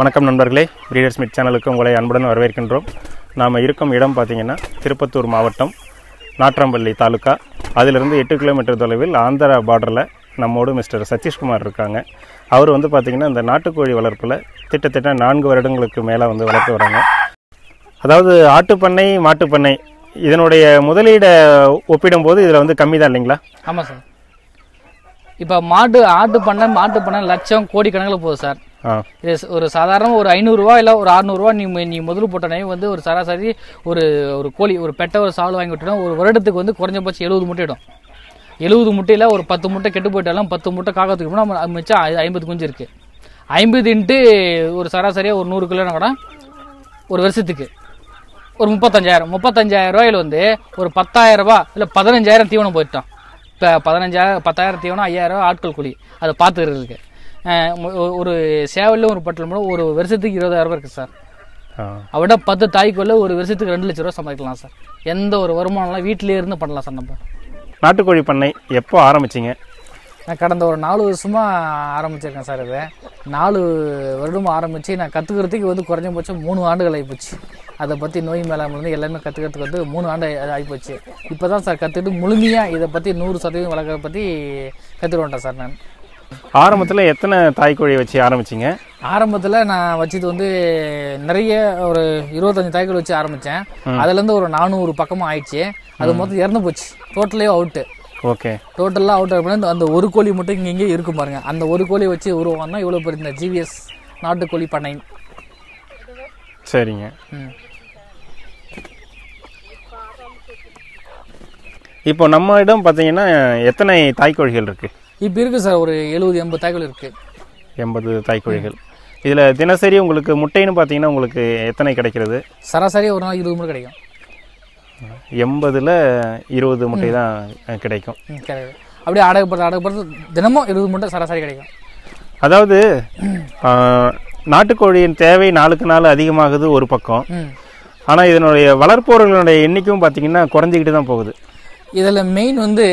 வணக்கம் நண்பர்களே. Breeders mid சேனலுக்கு உங்களை அன்புடன் வரவேற்கின்றோம். நாம் இருக்கும் இடம் பார்த்தீங்கன்னா திருப்பத்தூர் மாவட்டம் நாற்றம்பள்ளி தாலுக்கா அதிலிருந்து எட்டு கிலோமீட்டர் தொலைவில் ஆந்திரா பார்டரில் நம்மோடு மிஸ்டர் சதீஷ்குமார் இருக்காங்க. அவர் வந்து பார்த்திங்கன்னா இந்த நாட்டுக்கோழி வளர்ப்பில் திட்டத்தட்ட நான்கு வருடங்களுக்கு மேலே வந்து வளர்த்து வராங்க. அதாவது ஆட்டுப்பண்ணை மாட்டுப்பண்ணை இதனுடைய முதலீடை ஒப்பிடும்போது இதில் வந்து கம்மி தான் இல்லைங்களா? ஆமாம் சார். இப்போ மாட்டு ஆட்டு பண்ணை மாட்டு பண்ணை லட்சம் கோடி கணக்கில் போகுது சார். இது ஒரு சாதாரண ஒரு ஐநூறுரூவா இல்லை ஒரு அறநூறுவா நீ நீ முதல் போட்டனே வந்து ஒரு சராசரி ஒரு ஒரு கோழி ஒரு பெட்டை ஒரு சாவல் வாங்கி விட்டோம்னா ஒரு வருடத்துக்கு வந்து குறைஞ்சபட்சம் எழுபது முட்டையிடும் எழுபது முட்டையில் ஒரு பத்து முட்டை கெட்டு போயிட்டாலும் பத்து முட்டை காக்கத்துக்கு போனால் மிச்சம் ஐம்பது குஞ்சு இருக்குது ஐம்பது இன்ட்டு ஒரு சராசரியாக ஒரு நூறு கிலோனா கூட ஒரு வருஷத்துக்கு ஒரு முப்பத்தஞ்சாயிரம். முப்பத்தஞ்சாயிரம் ரூபாயில் வந்து ஒரு பத்தாயிரம் இல்லை பதினஞ்சாயிரம் தீவனம் போயிட்டான். இப்போ பதினஞ்சாயிரம் பத்தாயிரம் தீவனம் ஐயாயிரம் ஆட்கள் கூலி. அதை பார்த்துக்கிறதுக்கு. ஒரு சேவலில் ஒரு பட்டில் மூலம் ஒரு வருஷத்துக்கு இருபதாயிரம் ரூபாய் இருக்குது சார். அவட பத்து தாய்க்குள்ள ஒரு வருஷத்துக்கு ரெண்டு லட்ச ரூபா சம்பாதிக்கலாம் சார். எந்த ஒரு வருமானம்லாம் வீட்டிலேயே இருந்து பண்ணலாம் சார் நம்ம. நாட்டுக்கோழி பண்ணை எப்போ ஆரம்பிச்சிங்க? நான் கடந்த ஒரு நாலு வருஷமா ஆரம்பிச்சிருக்கேன் சார் இதை. நாலு வருடமா ஆரம்பிச்சு நான் கற்றுக்கிறதுக்கு வந்து குறைஞ்சபட்சம் மூணு ஆண்டுகள் ஆகிப்போச்சு அதை பற்றி நோய் மேலாண்மை வந்து எல்லாமே கற்றுக்கிறதுக்கு வந்து மூணு ஆண்டு ஆகி- ஆகிப்போச்சு இப்போ தான் சார் கற்றுக்கிட்டு முழுமையாக இதை பற்றி நூறு சதவீதம் வளர்க்குறத பற்றி கற்றுட்டு வந்துட்டேன் சார் நான். ஆரம்பத்தில் எத்தனை தாய்க்கோழியை வச்சு ஆரம்பிச்சிங்க? ஆரம்பத்தில் நான் வச்சது வந்து நிறைய ஒரு இருபத்தஞ்சு தாய்கள் வச்சு ஆரம்பித்தேன் அதுலேருந்து ஒரு நானூறு பக்கமாக ஆயிடுச்சு. அது மொத்தம் இறந்து போச்சு. டோட்டலே அவுட்டு ஓகே. டோட்டலாக அவுட் ஆகி அந்த ஒரு கோழி மட்டும் இங்கே இங்கே இருக்கும் பாருங்க. அந்த ஒரு கோழி வச்சு உருவானா இவ்வளோ பெரிய இந்த ஜிவிஎஸ் நாட்டுக்கோழி பண்ணை சரிங்க. இப்போ நம்ம இடம் பார்த்தீங்கன்னா எத்தனை தாய்க்கோழிகள் இருக்குது இப்போ இருக்குது சார் ஒரு எழுபது எண்பது தாய்கள் இருக்குது எண்பது தாய்க்கோழிகள். இதில் தினசரி உங்களுக்கு முட்டைன்னு பார்த்தீங்கன்னா உங்களுக்கு எத்தனை கிடைக்கிறது? சராசரி ஒரு நாள் இருபது முறை கிடைக்கும். எண்பதில் இருபது முட்டை தான் கிடைக்கும். கிடையாது. அப்படியே அடகுப்படுறது அடகுப்படுறது தினமும் இருபது முட்டை சராசரி கிடைக்கும். அதாவது நாட்டுக்கோழியின் தேவை நாளுக்கு நாள் அதிகமாகுது ஒரு பக்கம். ஆனால் இதனுடைய வளர்ப்பவர்களுடைய எண்ணிக்கையும் பார்த்தீங்கன்னா குறைஞ்சிக்கிட்டு தான் போகுது. இதில் மெயின் வந்து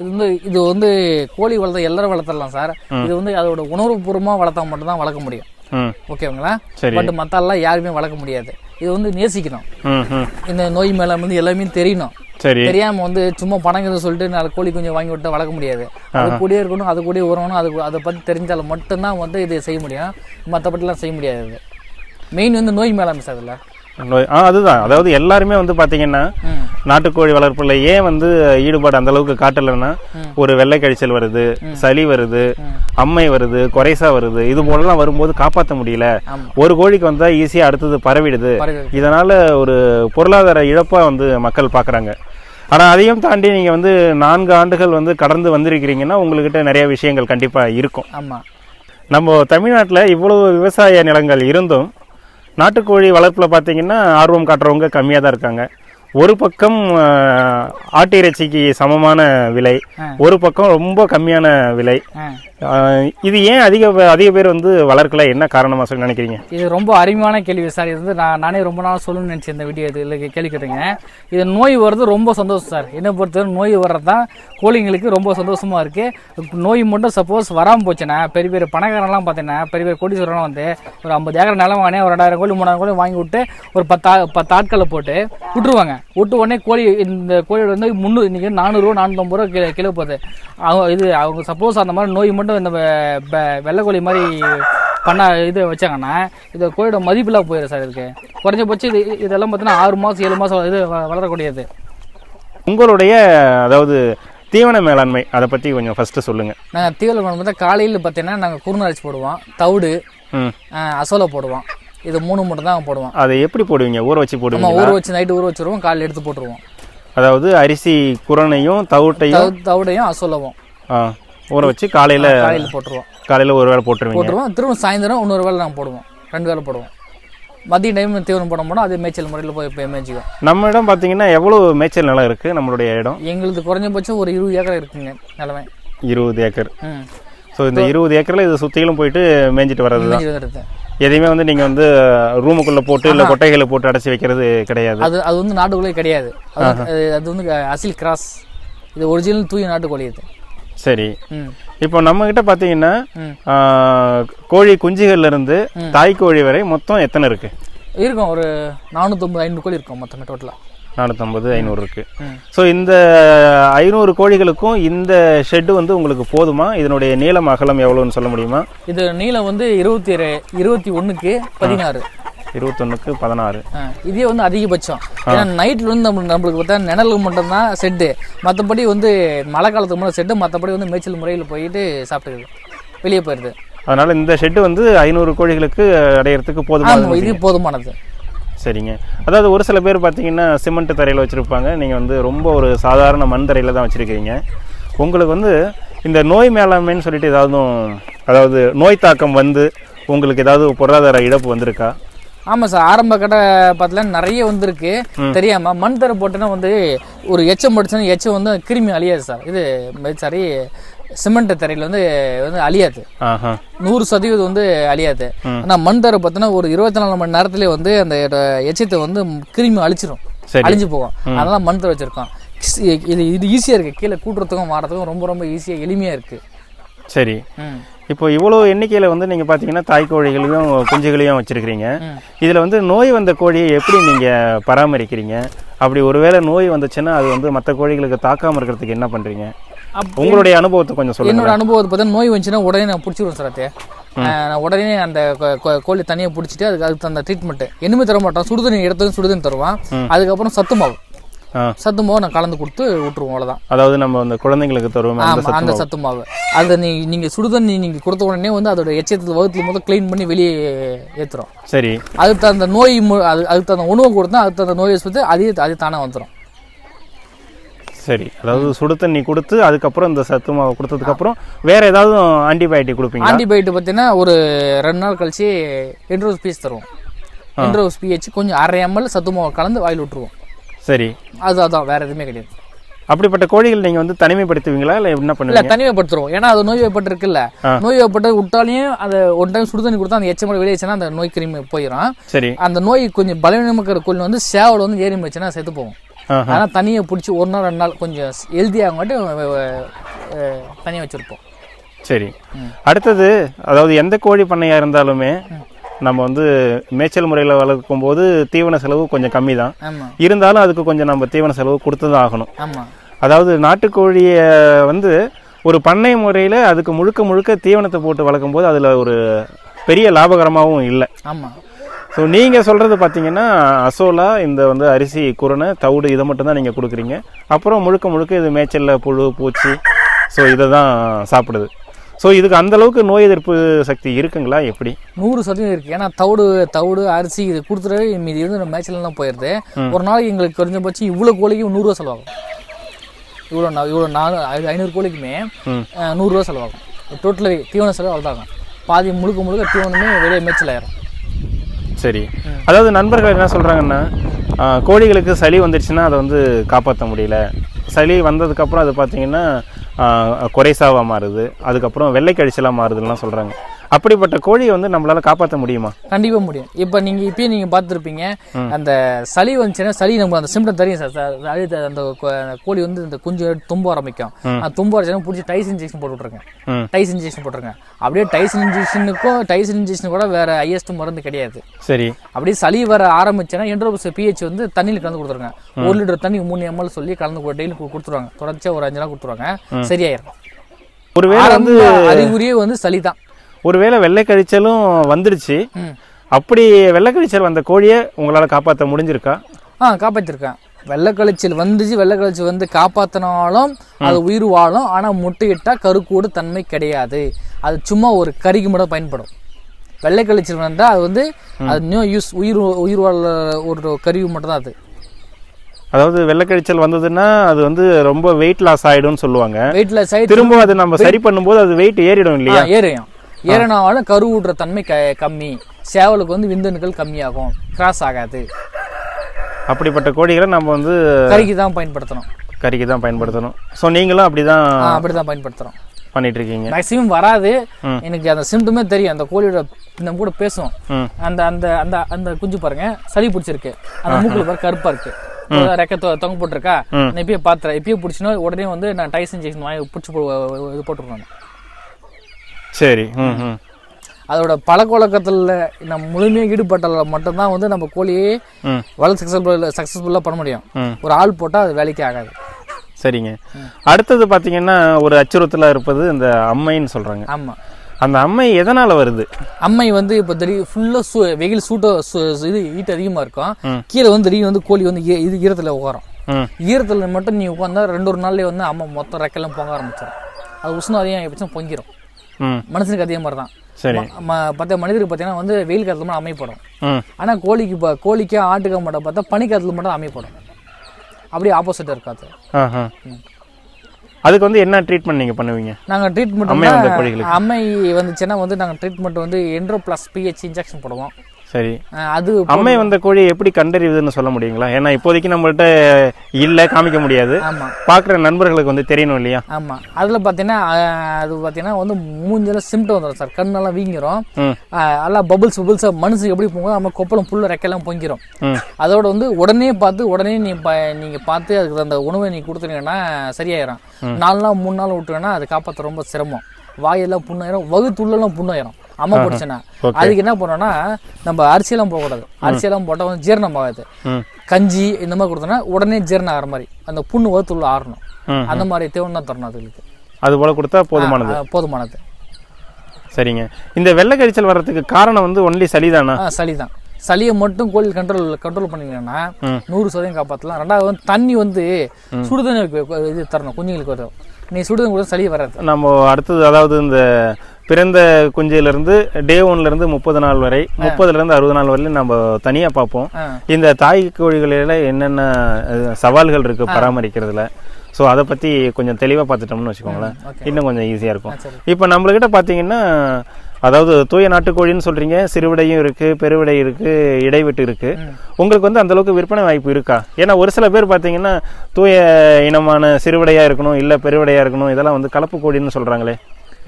இது வந்து இது வந்து கோழி வளர்த்த எல்லாரும் வளர்த்துடலாம் சார். இது வந்து அதோட உணர்வுபூர்வமாக வளர்த்தா மட்டும்தான் வளர்க்க முடியும். ஓகேங்களா. பட் மற்றெல்லாம் யாருமே வளர்க்க முடியாது. இது வந்து நேசிக்கணும். இந்த நோய் மேலே வந்து எல்லாமே தெரியணும். தெரியாம வந்து சும்மா பணங்கிறது சொல்லிட்டு நாலு கோழி குஞ்சு வாங்கி விட்டு வளர்க்க முடியாது. அது கூடயே இருக்கணும் அது கூடயே உறவணும் அது அதை பத்தி தெரிஞ்சாலும் மட்டும்தான் வந்து இது செய்ய முடியும். மற்றபடிலாம் செய்ய முடியாது. மெயின் வந்து நோய் மேலாண்மை சார் அதில் நோய். ஆ அதுதான். அதாவது எல்லாருமே வந்து பார்த்தீங்கன்னா நாட்டுக்கோழி வளர்ப்புல ஏன் வந்து ஈடுபாடு அந்த அளவுக்கு காட்டலைன்னா ஒரு வெள்ளை கழிச்சல் வருது சளி வருது அம்மை வருது குறைசா வருது இது போலலாம் வரும்போது காப்பாற்ற முடியல. ஒரு கோழிக்கு வந்தா ஈஸியா அடுத்தது பரவிடுது. பரவி இதனால ஒரு பொருளாதார இழப்பா வந்து மக்கள் பார்க்கறாங்க ஆனா அதையும் தாண்டி நீங்க வந்து நான்கு ஆண்டுகள் வந்து கடந்து வந்திருக்கிறீங்கன்னா உங்ககிட்ட நிறைய விஷயங்கள் கண்டிப்பா இருக்கும். நம்ம தமிழ்நாட்டில் இவ்வளவு விவசாய நிலங்கள் இருந்தும் நாட்டுக்கோழி வளர்ப்பில் பார்த்தீங்கன்னா ஆர்வம் காட்டுறவங்க கம்மியாக தான் இருக்காங்க. ஒரு பக்கம் ஆட்டு இறைச்சிக்கு சமமான விலை. ஒரு பக்கம் ரொம்ப கம்மியான விலை. இது ஏன் அதிக அதிக பேர் வந்து வளர்க்கல? என்ன காரணமாக சொல்லி நினைக்கிறீங்க? இது ரொம்ப அருமையான கேள்வி சார். இது வந்து நான் நானே ரொம்ப நாள் சொல்லணும்னு நினச்சேன் இந்த வீடியோ இதில் கேள்வி கேட்டீங்க இது நோய் வர்றது ரொம்ப சந்தோஷம் சார். என்னை பொறுத்தவரை நோய் வர்றது தான் கோழிங்களுக்கு ரொம்ப சந்தோஷமாக இருக்குது நோய் மட்டும் சப்போஸ் வராமல் போச்சுன்னா பெரிய பெரிய பணக்காரன்லாம் பார்த்தீங்கன்னா பெரிய பெரிய கோடீஸ்வரலாம் வந்து ஒரு ஐம்பது ஏக்கர் நிலம் வாங்கினே ஒரு ரெண்டாயிரம் கோழி மூணாயிரம் கோழி வாங்கி விட்டு ஒரு பத்தா பத்து ஆட்களை போட்டு விட்டுருவாங்க. விட்டு உடனே கோழி இந்த கோழியோட வந்து முந்நூறு இன்னைக்கு நானூறுரூவா நானூற்றம்பது ரூபா கிலோ கிலோ போகுது. அவங்க இது அவங்க சப்போஸ் அந்த மாதிரி நோய் மட்டும் இந்த வெ- வெ- வெள்ளைக்கோழி மாதிரி பண்ண இது வச்சாங்கன்னா இது கோழியோட மதிப்பில் போயிடும் சார் இதுக்கு. குறைஞ்சபட்சம் இது இதெல்லாம் பார்த்தீங்கன்னா ஆறு மாதம் ஏழு மாதம் இது வளரக்கூடியது. உங்களுடைய அதாவது தீவன மேலாண்மை அதை பற்றி கொஞ்சம் ஃபஸ்ட்டு சொல்லுங்கள் நாங்கள் தீவிர பார்த்தா காலையில் பார்த்தீங்கன்னா நாங்கள் குறுந அரிசி போடுவோம். தவிடு அசோலா போடுவோம். இது மூணு மட்டும் தான் போடுவோம். அதை எப்படி போடுவீங்க? ஊற வச்சு போடுவீங்க ஊற வச்சு நைட்டு ஊற வச்சிருவோம். காலையில் எடுத்து போட்டுருவோம். அதாவது அரிசி குரணையும் தவிட்டையும்? தவு- தவிடையும் அசோலாவும். ஊற வச்சு காலையில் காலையில் போட்டுருவோம். காலையில் ஒரு வேளை போட்டுருவீங்க. போட்டுருவோம். திரும்ப சாயந்தரம் இன்னொரு வேளை நாங்கள் போடுவோம். ரெண்டு வேளை போடுவோம். மதிய டைம் தீவனம் போட போனால் அது மேய்ச்சல் முறையில் போய் போய் மேய்ச்சிக்கும் நம்ம இடம் பார்த்தீங்கன்னா எவ்வளோ மேய்ச்சல் நிலம் இருக்குது நம்மளுடைய இடம்? எங்களுக்கு குறைஞ்சபட்சம் ஒரு இருபது ஏக்கர் இருக்குங்க நிலமை. இருபது ஏக்கர். ஸோ இந்த இருபது ஏக்கரில் இது சுற்றிலும் போயிட்டு மேய்ஞ்சிட்டு வர்றது. தான் எதையுமே வந்து நீங்கள் வந்து ரூமுக்குள்ளே போட்டு இல்லை கொட்டைகளை போட்டு அடைச்சி வைக்கிறது கிடையாது. அது அது வந்து நாட்டுக்கோழி கிடையாது. அது வந்து- அது- அது வந்து அசில் கிராஸ். இது ஒரிஜினல் தூய நாட்டுக்கோழி இது. சரி. இப்போ நம்ம கிட்ட. ஆ, கோழி குஞ்சுகள்ல இருந்து தாய் கோழி வரை மொத்தம் எத்தனை இருக்கு? இருக்கும் ஒரு நானூற்றம்பது ஐநூறு கோழி இருக்கும் மொத்தமே டோட்டலாக நானூற்றம்பது ஐநூறு இருக்கு. ஸோ இந்த ஐநூறு கோழிகளுக்கும் இந்த ஷெட்டு வந்து உங்களுக்கு போதுமா? இதனுடைய நீளம் அகலம் எவ்வளோன்னு சொல்ல முடியுமா? இது நீளம் வந்து இருபத்தி இருபத்தி ஒன்றுக்கு பதினாறு. இருபத்தொன்னுக்கு பதினாறு. இதே வந்து அதிகபட்சம். ஏன்னா நைட்டில் வந்து நம்ம நம்மளுக்கு பார்த்தா நிழலுக்கு மட்டும்தான் செட்டு மற்றபடி வந்து மழை காலத்துக்கு முன்னாடி செட்டு மற்றபடி வந்து மேய்ச்சல் முறையில் போயிட்டு சாப்பிட்டுக்குது வெளியே போயிடுது அதனால இந்த ஷெட்டு வந்து ஐநூறு கோழிகளுக்கு அடையிறதுக்கு போதுமானது இது போதுமானது. சரிங்க. அதாவது ஒரு சில பேர் பார்த்தீங்கன்னா சிமெண்ட் தரையில் வச்சுருப்பாங்க. நீங்கள் வந்து ரொம்ப ஒரு சாதாரண மண் தரையில் தான் வச்சுருக்கீங்க. உங்களுக்கு வந்து இந்த நோய் மேலாண்மைன்னு சொல்லிட்டு ஏதாவது அதாவது நோய் தாக்கம் வந்து உங்களுக்கு ஏதாவது பொருளாதார இழப்பு வந்திருக்கா? ஆமாம் சார் ஆரம்ப கட்ட பார்த்தீங்கன்னா நிறைய வந்திருக்கு. தெரியாம மண் தர போட்டுன்னா வந்து ஒரு எச்சம் படிச்சுன்னா எச்சம் வந்து கிருமி அழியாது சார். இது சாரி சிமெண்ட் தரையில் வந்து வந்து அழியாது. நூறு சதவீதம் வந்து அழியாது. ஆனால் மண் தர பார்த்தீங்கன்னா ஒரு இருபத்தி நாலு மணி நேரத்திலே வந்து அந்த எச்சத்தை வந்து கிருமி அழிச்சிரும். சரி. அழிஞ்சு போகும். அதெல்லாம் மண் தர வச்சிருக்கோம். இது இது ஈஸியாக இருக்குது கீழே கூட்டுறதுக்கும் மாறதுக்கும் ரொம்ப ரொம்ப ஈஸியாக எளிமையாக இருக்குது சரி. இப்போ இவ்வளோ எண்ணிக்கையில் வந்து நீங்கள் பார்த்தீங்கன்னா தாய் கோழிகளையும் குஞ்சுகளையும் வச்சுருக்கிறீங்க. இதில் வந்து நோய் வந்த கோழியை எப்படி நீங்கள் பராமரிக்கிறீங்க? அப்படி ஒருவேளை நோய் வந்துச்சுன்னா அது வந்து மற்ற கோழிகளுக்கு தாக்காமல் இருக்கிறதுக்கு என்ன பண்ணுறீங்க உங்களுடைய அனுபவத்தை கொஞ்சம் சொல்லுங்க என்னோட அனுபவத்தை பார்த்தா நோய் வந்துச்சுன்னா உடனே நான் பிடிச்சிருவேன் சார் நான் உடனே அந்த கோழி தனியாக பிடிச்சிட்டு அதுக்கு அதுக்கு அந்த ட்ரீட்மெண்ட் எதுவுமே தர மாட்டோம் சுடுதண்ணி எடுத்ததும் சுடுதண்ணி தருவான். அதுக்கப்புறம் சத்து மாவு. சத்து மாவு நான் கலந்து கொடுத்து விட்டுருவோம் அவ்வளோதான் அதாவது நம்ம அந்த குழந்தைங்களுக்கு தருவோம் அந்த சத்து மாவு அதை நீ நீங்கள் சுடுதண்ணி நீங்கள் கொடுத்த உடனே வந்து அதோட எச்சத்தை வகுத்துல முதல் க்ளீன் பண்ணி வெளியே ஏற்றுறோம் சரி. அதுக்கு தகுந்த நோய் அது அதுக்கு தகுந்த உணவு கொடுத்தா அதுக்கு தகுந்த நோய் வச்சு அதே அது தானே வந்துடும் சரி. அதாவது சுடு தண்ணி கொடுத்து அதுக்கப்புறம் இந்த சத்து மாவு கொடுத்ததுக்கப்புறம் வேற ஏதாவது ஆன்டிபயோட்டிக் கொடுப்பீங்களா? ஆன்டிபயோட்டிக் பார்த்தீங்கன்னா ஒரு ரெண்டு நாள் கழிச்சு என்ட்ரோஸ் பீஸ் தருவோம். என்ட்ரோஸ் பிஹெச் கொஞ்சம் அரை எம்எல் சத்து மாவு கலந்து வாயில் விட்டுருவோம் சரி. அது அதான் வேற எதுவுமே கிடையாது. அப்படிப்பட்ட கோழிகள் நீங்கள் வந்து தனிமைப்படுத்துவீங்களா? இல்லை என்ன இல்ல பண்ணுவீங்க தனிமைப்படுத்துறோம். ஏன்னா அது நோய் வைப்பட்டு இருக்குல்ல. நோய் வைப்பட்டு விட்டாலையும் அந்த ஒன் டைம் சுடு தண்ணி கொடுத்தா அந்த எச்சம் வெளியே வச்சுன்னா அந்த நோய் கிருமி போயிடும் சரி. அந்த நோய் கொஞ்சம் பலவீனமாக இருக்கிற கோழி வந்து சேவல் வந்து ஏறி வச்சுன்னா செத்து போகும். ஆஹா. ஆனால் தனியாக பிடிச்சி ஒரு நாள் ரெண்டு நாள் கொஞ்சம் ஹெல்த்தியாகங்காட்டி தனியாக வச்சுருப்போம். சரி. அடுத்தது அதாவது எந்த கோழி பண்ணையாக இருந்தாலுமே நம்ம வந்து மேய்ச்சல் முறையில் வளர்க்கும் போது தீவன செலவு கொஞ்சம் கம்மி தான் இருந்தாலும் அதுக்கு கொஞ்சம் நம்ம தீவன செலவு கொடுத்து தான் ஆகணும் அதாவது நாட்டுக்கோழியை வந்து ஒரு பண்ணை முறையில் அதுக்கு முழுக்க முழுக்க தீவனத்தை போட்டு வளர்க்கும் போது அதில் ஒரு பெரிய லாபகரமாகவும் இல்லை. ஸோ நீங்கள் சொல்கிறது பார்த்தீங்கன்னா அசோலா இந்த வந்து அரிசி குருணை தவிடு இதை மட்டும் தான் நீங்கள் கொடுக்குறீங்க. அப்புறம் முழுக்க முழுக்க இது மேய்ச்சலில் புழு பூச்சி ஸோ இதை தான் சாப்பிடுது. ஸோ இதுக்கு அந்த அளவுக்கு நோய் எதிர்ப்பு சக்தி இருக்குங்களா? எப்படி? நூறு சதவீதம் இருக்கு. ஏன்னா தவிடு தவிடு அரிசி இது கொடுத்துட்டு மீதி நம்ம மேட்ச்லாம் போயிடுது ஒரு நாளைக்கு எங்களுக்கு குறைஞ்சபட்சம் இவ்வளோ கோழிக்கு நூறுரூவா செலவாகும். இவ்வளோ இவ்வளோ நாலு ஐநூறு கோழிக்குமே நூறுரூவா செலவாகும். டோட்டலி தீவன செலவு அவ்வளோதாகும் பாதி முழுக்க முழுக்க தீவனமே வெளியே மேய்ச்சல் ஆயிரும். சரி. அதாவது நண்பர்கள் என்ன சொல்கிறாங்கன்னா கோழிகளுக்கு சளி வந்துடுச்சுன்னா அதை வந்து காப்பாற்ற முடியல. சளி வந்ததுக்கப்புறம் அது பார்த்தீங்கன்னா குறைசாவாக மாறுது. அதுக்கப்புறம் வெள்ளை கழிச்சலாக மாறுதுலாம் சொல்கிறாங்க அப்படிப்பட்ட கோழியை வந்து நம்மளால் காப்பாற்ற முடியுமா? கண்டிப்பாக முடியும். இப்போ நீங்கள் இப்பயே நீங்கள் பார்த்துருப்பீங்க அந்த சளி வந்துச்சுன்னா சளி நம்ம அந்த சிம்டம் தெரியும் சார் சார் சளி த- அந்த கோழி வந்து இந்த குஞ்சு தும்ப ஆரம்பிக்கும். அந்த தும்ப ஆரம்பிச்சுன்னா பிடிச்சி டைஸ் இன்ஜெக்ஷன் போட்டு விட்ருங்க ம். டைஸ் இன்ஜெக்ஷன் போட்டிருங்க. அப்படியே டைஸ் இன்ஜெக்ஷனுக்கும் டைஸ் இன்ஜெக்ஷன் கூட வேற ஹையஸ்ட் மருந்து கிடையாது. சரி. அப்படியே சளி வர ஆரம்பிச்சுன்னா என்ட்ரோபஸ் பிஹெச் வந்து தண்ணியில் கலந்து கொடுத்துருங்க. ஒரு லிட்டர் தண்ணி மூணு எம்எல் சொல்லி கலந்து டெய்லி கொடுத்துருவாங்க. தொடர்ச்சியா ஒரு அஞ்சு நாள் கொடுத்துருவாங்க. சரியாயிரும். ஒருவேளை வந்து அறிகுறியே வந்து சளி தான் ஒருவேளை வெள்ளை கழிச்சலும் வந்துடுச்சு. அப்படி வெள்ளை கழிச்சல் வந்த கோழியை உங்களால் காப்பாற்ற முடிஞ்சிருக்கா? ஆ காப்பாற்றிருக்கேன் வெள்ளை கழிச்சல் வந்துச்சு வெள்ளை கழிச்சல் வந்து காப்பாத்தினாலும் அது உயிர் வாழும் ஆனா முட்டையிட்டா கருக்கூடு தன்மை கிடையாது. அது சும்மா ஒரு கறிக்கு மட்டும் பயன்படும். வெள்ளை கழிச்சல் வந்தா அது வந்து அது இன்னும் யூஸ் உயிர் உயிர் வாழ ஒரு கருவி மட்டும் தான் அது. அதாவது வெள்ளை கழிச்சல் வந்ததுன்னா அது வந்து ரொம்ப வெயிட் லாஸ் ஆயிடும்னு சொல்லுவாங்க. வெயிட்ல சைடு திரும்ப அது நம்ம சரி பண்ணும்போது அது வெயிட் ஏறிடும் இல்லையா? ஏறையும் ஏறினாலும் கரு ஊட்டுற தன்மை க கம்மி. சேவலுக்கு வந்து விந்தணுக்கள் கம்மியாகும். கிராஸ் ஆகாது. அப்படிப்பட்ட கோழிகளை நம்ம வந்து கறிக்கு தான் பயன்படுத்தணும். கறிக்கு தான் பயன்படுத்தணும். ஸோ நீங்களும் அப்படிதான் ஆ, அப்படிதான் பயன்படுத்துறோம். பண்ணிட்டு இருக்கீங்க மேக்ஸிமம் வராது. எனக்கு அந்த சிம்டமே தெரியும். அந்த கோழியோட நம்ம கூட பேசும். அந்த அந்த அந்த அந்த குஞ்சு பாருங்க. சளி பிடிச்சிருக்கு. அந்த மூக்குல பாரு கருப்பா இருக்கு. ரெக்க தொங்க போட்டிருக்கா. நான் இப்பயே பாத்துறேன். இப்பயே பிடிச்சினா உடனே வந்து நான் டைஸ் இன்ஜெக்ஷன் வாங்கி பிடிச்சி இது போட்டுருவாங்க சரி ம் அதோட பழக்க வழக்கத்தில் நம்ம முழுமையாக ஈடுபட்டால் மட்டும்தான் வந்து நம்ம கோழியை வளர்த்து சக்ஸஸ்ஃபுல் சக்ஸஸ்ஃபுல்லாக பண்ண முடியும். ஒரு ஆள் போட்டால் அது வேலைக்கே ஆகாது. சரிங்க. அடுத்தது பார்த்தீங்கன்னா ஒரு அச்சுறுத்தலாக இருப்பது இந்த அம்மைன்னு சொல்கிறாங்க ஆமாம் அந்த அம்மை எதனால் வருது? அம்மை வந்து இப்போ திடீர் ஃபுல்லாக சூ வெயில் சூட்டோ இது ஹீட் அதிகமாக இருக்கும். கீழே வந்து திடீர்னு வந்து கோழி வந்து இது ஈரத்தில் உட்காரும் ஈரத்தில் மட்டும் நீ உட்காந்தா ரெண்டு ஒரு நாள்லேயே வந்து அம்மா மொத்தம் ரெக்கெல்லாம் பொங்க ஆரம்பிச்சிடும் அது உஷ்ணம் அதிகம் எப்படிச்சும் பொங்கிரும். ம் மனுஷனுக்கு அதே மாதிரி தான். சரி. பத்த மனிதருக்கு பார்த்தீங்கன்னா வந்து வெயில் காலத்துல மட்டும் அமைப்படும் ஆனால் கோழிக்கு இப்போ கோழிக்கு ஆட்டுக்கு மட்டும் பார்த்தா பனிக்காலத்துல மட்டும் அமைப்படும் அப்படியே ஆப்போசிட்டாக இருக்காது அதுக்கு வந்து என்ன ட்ரீட்மெண்ட் நீங்கள் பண்ணுவீங்க? நாங்கள் ட்ரீட்மெண்ட் அம்மை வந்த கோழிகளுக்கு. அம்மை வந்துச்சுன்னா வந்து நாங்கள் ட்ரீட்மெண்ட் வந்து என்ட்ரோ ப்ளஸ் பிஹெச் இன்ஜெக்ஷன் போடுவோம். சரி. அது அம்மை வந்த கோழி எப்படி கண்டறிவதுன்னு சொல்ல முடியுங்களா? ஏன்னா இப்போதைக்கு நம்மள்ட்ட இல்லை காமிக்க முடியாது. பார்க்குற நண்பர்களுக்கு வந்து தெரியணும் இல்லையா? ஆமாம் அதில் பார்த்தீங்கன்னா அது பார்த்தீங்கன்னா வந்து மூஞ்சில சிம்டம் வந்துடும் சார். கண்ணெல்லாம் வீங்கிரும். எல்லாம் பபுள்ஸ் பபுள்ஸாக மனுஷன் எப்படி போகும் நம்ம கொப்பளம் புல்ல ரெக்கையெல்லாம் பொங்கிரும். அதோட வந்து உடனே பார்த்து உடனே நீ நீங்கள் பார்த்து அதுக்கு அந்த உணவை நீ கொடுத்துட்டீங்கன்னா சரியாயிரும். நாலு நாள் மூணு நாள் விட்டுங்கன்னா அது காப்பாற்ற ரொம்ப சிரமம். வாயெல்லாம் புண்ணாயிரும் வகுத்துள்ளெல்லாம் புண்ணாயிரும். அம்மா Okay. அதுக்கு என்ன பண்ணோம்னா நம்ம அரிசியெல்லாம் போகக்கூடாது அரிசியெல்லாம் போட்டால் வந்து ஜீரணம் ஆகாது. கஞ்சி இந்த மாதிரி கொடுத்தோன்னா உடனே ஜீரணம் ஆகிற மாதிரி. அந்த புண்ணு வகுத்துள்ள ஆறணும். அந்த மாதிரி தேவை தான் தரணும் அதுகளுக்கு. அது போல் கொடுத்தா போதுமானது? போதுமானது. சரிங்க. இந்த வெள்ளை கரிச்சல் வர்றதுக்கு காரணம் வந்து ஒன்லி சளிதானா? ஆ சளி தான் சளியை மட்டும் கோழி கண்ட்ரோல் கண்ட்ரோல் பண்ணிங்கன்னா. நூறு சதவீதம் காப்பாற்றலாம் ரெண்டாவது வந்து தண்ணி வந்து சுடு தண்ணி வைக்க- இது தரணும் குஞ்சுங்களுக்கு வரும். நீ சுடு தண்ணி கூட சளி வராது. நம்ம அடுத்தது அதாவது இந்த பிறந்த குஞ்சிலிருந்து டே ஒன்லேருந்து முப்பது நாள் வரை முப்பதுலேருந்து அறுபது நாள் வரையிலும் நம்ம தனியாக பார்ப்போம். இந்த தாய் கோழிகளில் என்னென்ன சவால்கள் இருக்குது பராமரிக்கிறதுல? ஸோ அதை பற்றி கொஞ்சம் தெளிவாக பார்த்துட்டோம்னு வச்சுக்கோங்களேன். இன்னும் கொஞ்சம் ஈஸியாக இருக்கும். இப்போ நம்மளுக்கிட்ட பார்த்தீங்கன்னா அதாவது தூய நாட்டுக்கோழின்னு சொல்கிறீங்க சிறுவிடையும் இருக்குது பெருவிடை இருக்குது இடைவெட்டு இருக்குது. உங்களுக்கு வந்து அந்த அளவுக்கு விற்பனை வாய்ப்பு இருக்கா? ஏன்னா ஒரு சில பேர் பார்த்தீங்கன்னா தூய இனமான சிறுவிடையாக இருக்கணும் இல்லை பெருவிடையாக இருக்கணும் இதெல்லாம் வந்து கலப்பு கோழின்னு சொல்கிறாங்களே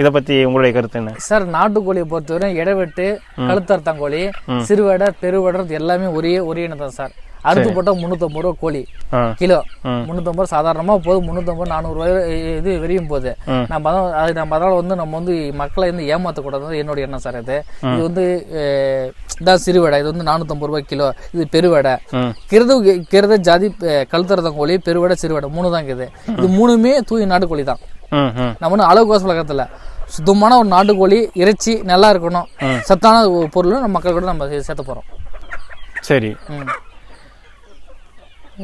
இதை பற்றி உங்களுடைய கருத்து என்ன? சார் நாட்டுக்கோழியை பொறுத்தவரை இடவெட்டு கழுத்தறுத்தாங்கோழி சிறுவடை பெருவடை எல்லாமே ஒரே ஒரே இனம் தான் சார். அறுத்து போட்டால் முந்நூற்றம்பது ரூபா கோழி. கிலோ. ம். முந்நூற்றம்பது ரூபா சாதாரணமாக போகுது முந்நூற்றம்பது நானூறுரூவா இது விரியும் போகுது. நம்ம அதான் அது நம்ம அதனால வந்து நம்ம வந்து மக்களை வந்து ஏமாற்றக்கூடாது என்னுடைய எண்ணம் சார் இது இது வந்து இதான் சிறுவடை. இது வந்து நானூற்றம்பது ரூபாய் கிலோ. இது பெருவடை. கிருத கிருத ஜாதி கழுத்தறதம் கோழி பெருவடை சிறுவடை மூணு தான் இருக்குது இது மூணுமே தூய நாட்டுக்கோழி தான். நம்ம ஒன்றும் அளவு கோசம் வளர்க்கறதில்ல. சுத்தமான ஒரு நாட்டுக்கோழி இறைச்சி நல்லா இருக்கணும். சத்தான ஒரு பொருள் நம்ம மக்கள் கூட நம்ம சேர்த்த போகிறோம் சரி.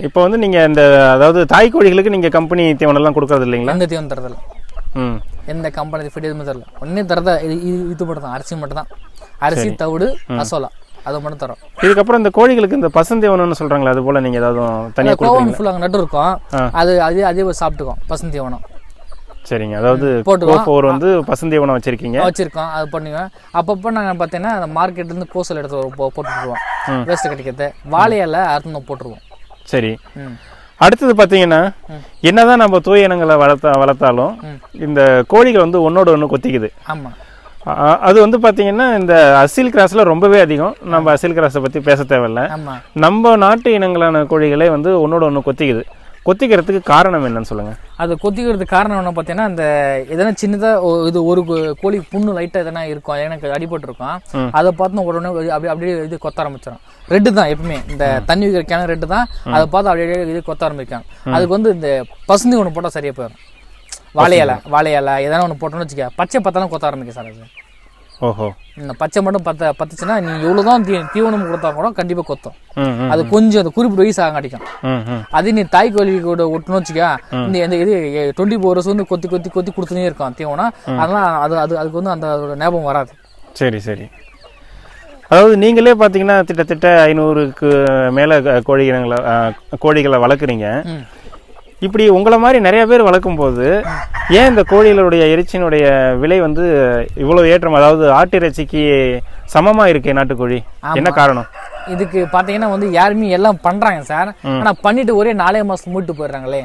இப்போ வந்து நீங்கள் இந்த அதாவது தாய் கோழிகளுக்கு நீங்கள் கம்பெனி தீவனம்லாம் கொடுக்கறது இல்லைங்களா? எந்த தீவனம் தரதில்ல. ம். எந்த கம்பெனி ஃபீட் எதுவுமே தரல. ஒன்றே தரத இது இது மட்டும் தான் அரிசி மட்டும் தான் அரிசி தவிடு மசோலா. அதை மட்டும் தரோம். இதுக்கப்புறம் இந்த கோழிகளுக்கு இந்த பசந்தீவனம்னு சொல்கிறாங்களே அது போல் நீங்கள் ஏதாவது தனியாக கோவன் ஃபுல்லாக நட்டு இருக்கோம். அது அதே அதே சாப்பிட்டுக்கோம் பசந்தி தீவனம். சரிங்க. அதாவது போட்டுக்கலாம். ஃபோர் வந்து பசந்தீவனம் வச்சுருக்கீங்க? வச்சிருக்கோம். அது பண்ணுவேன் அப்பப்போ நாங்கள் பார்த்தீங்கன்னா அந்த மார்க்கெட்லேருந்து கோசல் எடுத்து போட்டுருவோம் வேஸ்ட் கிடைக்கிறது வாழை இலை அறுத்து போட்டுருவோம். சரி. அடுத்தது பார்த்தீங்கன்னா என்னதான் நம்ம தூய இனங்களை வளர்த்தா வளர்த்தாலும் இந்த கோழிகள் வந்து ஒன்னோட ஒன்று கொத்திக்குது. ஆமாம் அது வந்து பார்த்தீங்கன்னா இந்த அசில் கிராஸில் ரொம்பவே அதிகம். நம்ம அசில் கிராஸை பற்றி பேச தேவையில்ல. நம்ம நாட்டு இனங்களான கோழிகளே வந்து ஒன்னோட ஒன்று கொத்திக்குது. கொத்திக்கிறதுக்கு காரணம் என்னன்னு சொல்லுங்கள் அது கொத்திக்கிறதுக்கு காரணம் என்ன பார்த்தீங்கன்னா இந்த எதனா சின்னதாக இது ஒரு கோழி புண்ணு லைட்டாக எதனா இருக்கும் எனக்கு அடிபட்டிருக்கும் அதை பார்த்து உடனே இது அப்படியே இது கொத்த ஆரம்பிச்சிடும் ரெட்டு தான் எப்பவுமே. இந்த தண்ணி வைக்கிற கிணறு ரெட்டு தான் அதை பார்த்து அப்படியே இது கொத்த ஆரம்பிக்கும். அதுக்கு வந்து இந்த பசுந்தி ஒன்று போட்டால் சரியாக போயிடும் வாழை இலை வாழை இலை எதனா ஒன்று போட்டோம்னு வச்சுக்க பச்சை பத்தாலும் கொத்த ஆரம்பிக்கும் சார் அது. ஓஹோ. இந்த பச்சை மட்டும் பத்த பத்துச்சுன்னா நீ எவ்வளோதான் தீ தீவனம் கொடுத்தா கூட கண்டிப்பாக கொத்தும். அது கொஞ்சம் அந்த குறிப்பிட்ட வயசு ஆக அடிக்கும் அதே நீ தாய் கோழி கூட ஒட்டணும் வச்சுக்க இந்த இந்த இது டுவெண்ட்டி ஃபோர் ஹவர்ஸ் வந்து கொத்தி கொத்தி கொத்தி கொடுத்துனே இருக்கும் தீவனம். அதெல்லாம் அது அது அதுக்கு வந்து அந்த அதோட ஞாபகம் வராது. சரி சரி. அதாவது நீங்களே பார்த்தீங்கன்னா கிட்டத்தட்ட ஐநூறுக்கு மேலே கோழி இனங்களை அஹ், கோழிகளை வளர்க்குறீங்க. இப்படி உங்களை மாதிரி நிறைய பேர் வளர்க்கும் போது ஏன் இந்த கோழிகளுடைய இறைச்சியினுடைய விலை வந்து இவ்வளோ ஏற்றம்? அதாவது ஆட்டு இறைச்சிக்கு சமமாக இருக்கே நாட்டுக்கோழி? என்ன காரணம்? இதுக்கு பார்த்தீங்கன்னா வந்து யாருமே எல்லாம் பண்றாங்க சார். ஆனா பண்ணிட்டு ஒரே நாலே மாசம் மூட்டு போயிடுறாங்களே.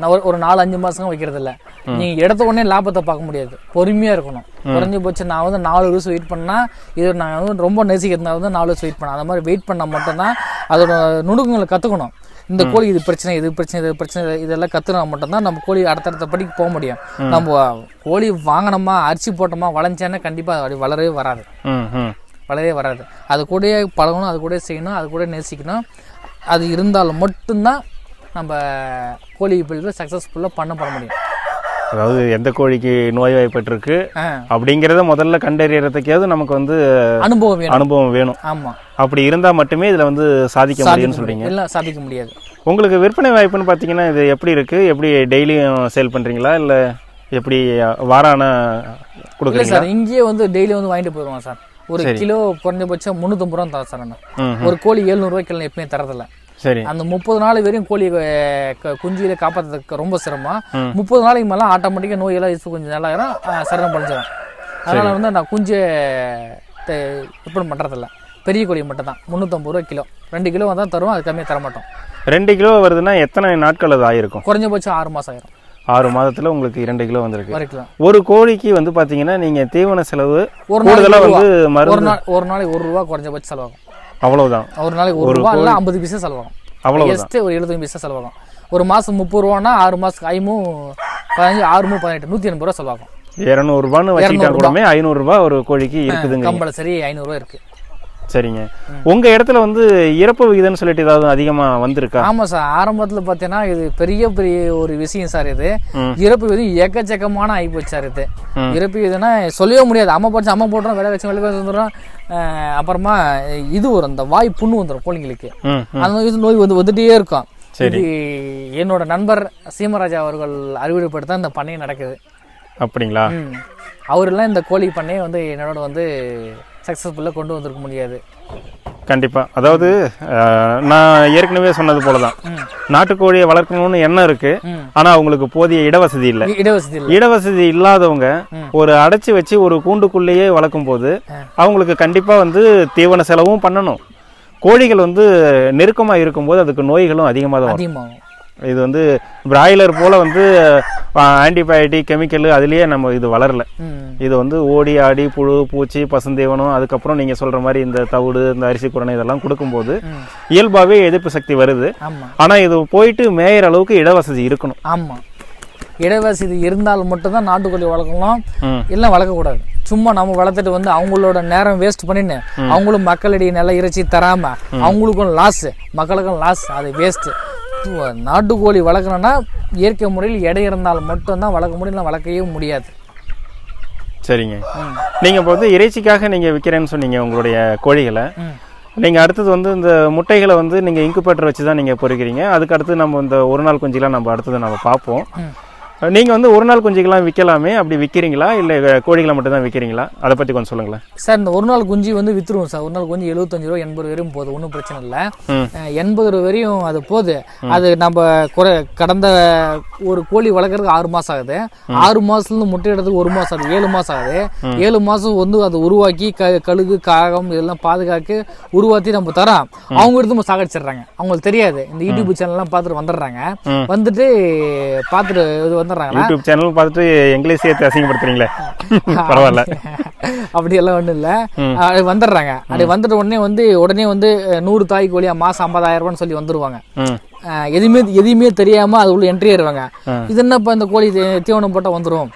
நான் ஒரு ஒரு நாலு அஞ்சு மாசம் வைக்கிறது இல்ல நீங்க எடுத்த உடனே லாபத்தை பார்க்க முடியாது. பொறுமையா இருக்கணும். குறைஞ்சு போச்சு நான் வந்து நாலு வருஷம் வெயிட் பண்ணா இது நான் வந்து ரொம்ப நேசிக்கிறதுனால வந்து நாலு வருஷம் வெயிட் பண்ணேன் அந்த மாதிரி வெயிட் பண்ணா மட்டும்தான் அதோட நுணுக்கங்களை கத்துக்கணும். இந்த கோழி இது பிரச்சனை இது பிரச்சனை இது பிரச்சனை இது- இதெல்லாம் கத்துனா மட்டும்தான் நம்ம கோழி அடுத்தடுத்த படிக்கு போக முடியும். நம்ம கோழி வாங்கினோமா அரிசி போட்டோமா வளைஞ்சானே கண்டிப்பா அது வளரவே வராது. வளரவே வராது. அது கூடயே பழகணும் அது கூட செய்யணும் அது கூட நேசிக்கணும். அது இருந்தால் மட்டும்தான் நம்ம கோழி பில்டில் சக்ஸஸ்ஃபுல்லாக பண்ண பண்ண முடியும். அதாவது எந்த கோழிக்கு நோய் வாய்ப்பட்டிருக்கு ஆ, அப்படிங்கிறத முதல்ல கண்டறியறதுக்காவது நமக்கு வந்து அனுபவம் வேணும். அனுபவம் வேணும். ஆமாம் அப்படி இருந்தா மட்டுமே இதுல வந்து சாதிக்க முடியும்னு சொல்றீங்க. எல்லாம் சாதிக்க முடியாது. உங்களுக்கு விற்பனை வாய்ப்புன்னு பார்த்தீங்கன்னா இது எப்படி இருக்கு? எப்படி டெய்லியும் சேல் பண்றீங்களா? இல்ல எப்படி வாரான இல்லை கொடுக்குறீங்களா? சார் இங்கேயே வந்து டெய்லி வந்து வாங்கிட்டு போயிடுவோம் சார். ஒரு கிலோ குறைஞ்சபட்சம் முந்நூற்றம்பது ரூபா தரேன் சார் ஒரு கோழி எழுநூறுவாய்க்கு எப்பயுமே தரதில்ல சரி. அந்த முப்பது நாள் வரையும் கோழி அஹ், க- குஞ்சுகளை காப்பாற்றுறதுக்கு ரொம்ப சிரமம். முப்பது நாளைக்கு மேலே ஆட்டோமேட்டிக்காக நோயெல்லாம் இது கொஞ்சம் நல்லாயிரும் சரணம் பழிஞ்சிடும் அதனால் வந்து நான் குஞ்சு விற்பனை பண்ணுறதில்ல பெரிய கோழி மட்டும் தான் முந்நூற்றம்பது ரூபா கிலோ. ரெண்டு கிலோ வந்தால் தருவோம் அது கம்மியாக தர மாட்டோம் ரெண்டு கிலோ வருதுன்னா எத்தனை நாட்கள் அது ஆயிருக்கும்? குறைஞ்சபட்சம் ஆறு மாதம் ஆயிரும். ஆறு மாதத்துல உங்களுக்கு இரண்டு கிலோ வந்திருக்கு. ஒரு கோழிக்கு வந்து பாத்தீங்கன்னா நீங்க தீவன செலவு ஒரு நாளைக்கு வந்து நாள் ஒரு நாளைக்கு ஒரு ரூபா குறைஞ்சபட்சம் செலவாகும். அவ்வளவுதான். ஒரு நாளைக்கு ஒரு ரூபா இல்லை ஐம்பது பைசா செலவாகும். அவ்வளவுதான். எஸ்ட்டு ஒரு எழுபத்தஞ்சு பைசா செலவாகும். ஒரு மாதம் முப்பது ரூபான்னா ஆறு மாதத்துக்கு ஐமூ பதினஞ்சு ஆறு மூணு பதினெட்டு நூற்றி எண்பது ரூபா செலவாகும். இரநூறுபான்னு வச்சுக்கிட்டா கூடமே ஐநூறுரூபா ஒரு கோழிக்கு இருக்குதுங்க. கம்பல்சரி ஐநூறுரூவா இருக்கு. சரிங்க. உங்க இடத்துல வந்து இறப்பு விகிதம்னு சொல்லிட்டு ஏதாவது அதிகமா வந்திருக்கா? ஆமா சார். ஆரம்பத்துல பார்த்தீங்கன்னா இது பெரிய பெரிய ஒரு விஷயம் சார் இது. இறப்பு விதம் எக்கச்சக்கமான ஆகிப்போச்சு சார் இது. இறப்பு விதம்னா சொல்லவே முடியாது. அம்மா போச்சு அம்மா போட்டுறோம் விலை வச்சு விலை வந்துடும் அப்புறமா இது வரும். இந்த வாய் புண்ணு வந்துடும் கோழிங்களுக்கு. அந்த நோய் நோய் வந்து வந்துட்டே இருக்கும். சரி. இது என்னோட நண்பர் சீமராஜா அவர்கள் அறிவுரைப்பட்டு தான் இந்த பண்ணையம் நடக்குது. அப்படிங்களா. அவரெல்லாம் இந்த கோழி பண்ணையை வந்து என்னோட வந்து சக்ஸஸ்ஃபுல்லாக கொண்டு வந்திருக்க முடியாது. கண்டிப்பா. அதாவது நான் ஏற்கனவே சொன்னது போலதான். ம். நாட்டுக்கோழியை வளர்க்கணும்னு எண்ணம் இருக்கு. ம். ஆனா அவங்களுக்கு போதிய இடவசதி இல்லை. இடவசதி இடவசதி இல்லாதவங்க ஒரு அடைச்சி வச்சு ஒரு கூண்டுக்குள்ளேயே வளர்க்கும் போது அவங்களுக்கு கண்டிப்பா வந்து தீவன செலவும் பண்ணணும். கோழிகள் வந்து நெருக்கமா இருக்கும்போது அதுக்கு நோய்களும் அதிகமாக தான் அதிகமாகும். இது வந்து பிராய்லர் போல வந்து ஆன்டிபயோட்டிக் கெமிக்கல் அதுலயே நம்ம இது வளரல. இது வந்து ஓடி ஆடி புழு பூச்சி பசுந்தீவனம் அதுக்கப்புறம் நீங்க சொல்ற மாதிரி இந்த தவிடு இந்த அரிசி குரணை இதெல்லாம் கொடுக்கும்போது ம். இயல்பாவே எதிர்ப்பு சக்தி வருது. ஆனா இது போயிட்டு மேயிற அளவுக்கு இடவசதி இருக்கணும். ஆமாம் இடவசதி இருந்தால் மட்டும்தான் நாட்டுக்கோழி வளர்க்கலாம். இல்லை வளர்க்கக்கூடாது. சும்மா நம்ம வளர்த்துட்டு வந்து அவங்களோட நேரம் வேஸ்ட் பண்ணின்னு அவங்களும் மக்களிடையே நல்ல இறைச்சி தராம அவங்களுக்கும் லாஸ் மக்களுக்கும் லாஸ் அது வேஸ்ட்டு நாட்டுக்கோழி வளர்க்கணும்னா இயற்கை முறையில் எடை இருந்தால் மட்டும்தான் வளர்க்க முடியும் இல்லை வளர்க்கவே முடியாது. சரிங்க. ம். நீங்க இப்போ வந்து இறைச்சிக்காக நீங்க விற்கிறேன்னு சொன்னீங்க உங்களுடைய கோழிகளை. ம். நீங்க அடுத்தது வந்து இந்த முட்டைகளை வந்து நீங்க இன்குபேட்டர் வச்சு தான் நீங்க பொறிக்கிறீங்க. அதுக்கு அடுத்து நம்ம இந்த ஒரு நாள் குஞ்சுலாம் நம்ம அடுத்தது நம்ம பார்ப்போம். நீங்க வந்து ஒரு நாள் குஞ்சுக்கெல்லாம் விற்கலாமே அப்படி விற்கிறீங்களா இல்லை கோழிகளை மட்டும் தான் விற்கிறீங்களா அதை பத்தி கொஞ்சம் சொல்லுங்களேன். சார் இந்த ஒரு நாள் குஞ்சு வந்து வித்துருவோம் சார். ஒரு நாள் குஞ்சு எழுபத்தஞ்சு ரூபா எண்பது வரையும் போகுது. ஒன்றும் பிரச்சனை இல்லை. எண்பது ரூபா வரையும் அது போகுது. அது நம்ம குறை கடந்த ஒரு கோழி வளர்க்குறதுக்கு ஆறு மாதம் ஆகுது. ஆறு மாதத்துலேருந்து முட்டை இடத்துக்கு ஒரு மாதம் ஆகுது. ஏழு மாதம் ஆகுது. ஏழு மாதம் வந்து அதை உருவாக்கி க கழுகு காகம் இதெல்லாம் பாதுகாக்க உருவாக்கி நம்ம தரோம். அவங்க எடுத்து நம்ம சாகடிச்சிடுறாங்க. அவங்களுக்கு தெரியாது. இந்த யூடியூப் சேனல்லாம் பார்த்துட்டு வந்துடுறாங்க. வந்துட்டு பார்த்துட்டு இது வந்துடுறாங்கன்னா யூடியூப் சேனல் பார்த்துட்டு எங்களையும் சேர்த்து அசிங்கப்படுத்துறீங்களே? பரவாயில்ல. அப்படி எல்லாம் ஒன்றும் இல்லை அது வந்துடுறாங்க. அப்படி வந்துட்ட உடனே வந்து உடனே வந்து நூறு தாய் கோழியா மாதம் ஐம்பதாயிரம் ரூபான்னு சொல்லி வந்துருவாங்க. எதுவுமே எதுவுமே தெரியாம அது உள்ள என்ட்ரி ஆயிருவாங்க இது என்னப்பா இந்த கோழி? தீவனம் போட்டால் வந்துடும்